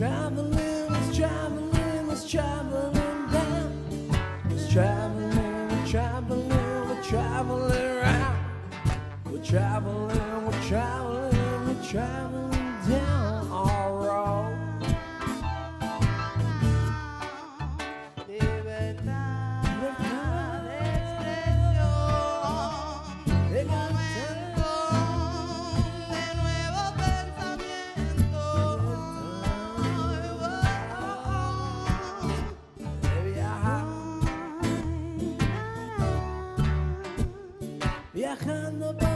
traveling, traveling, traveling down. Traveling, we're traveling, we're traveling around. We're traveling, we're traveling, we're traveling viajando para